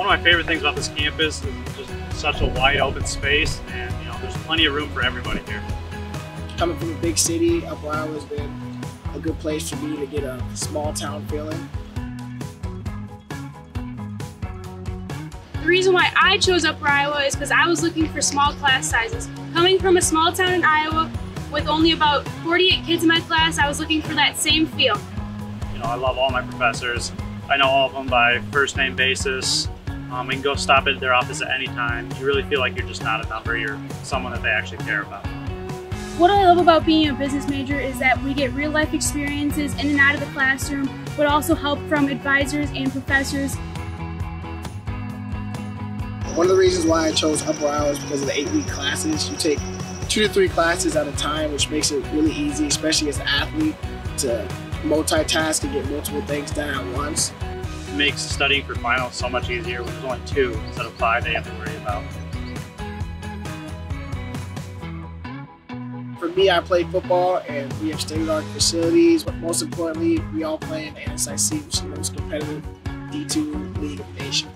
one of my favorite things about this campus is just such a wide open space, and you know, there's plenty of room for everybody here. Coming from a big city, Upper Iowa has been a good place for me to get a small town feeling. The reason why I chose Upper Iowa is because I was looking for small class sizes. Coming from a small town in Iowa with only about 48 kids in my class, I was looking for that same feel. You know, I love all my professors. I know all of them by first name basis. Um, we can go stop at their office at any time. You really feel like you're just not a number, you're someone that they actually care about. What I love about being a business major is that we get real life experiences in and out of the classroom, but also help from advisors and professors one of the reasons why I chose Upper Iowa is because of the eight week classes. You take two to three classes at a time, which makes it really easy, especially as an athlete, to multitask and get multiple things done at once. Makes studying for finals so much easier when there's only two instead of five they have to worry about. For me, I play football and we have state-of-the-art facilities, but most importantly, we all play in the NSIC, which is the most competitive D2 league of the nation.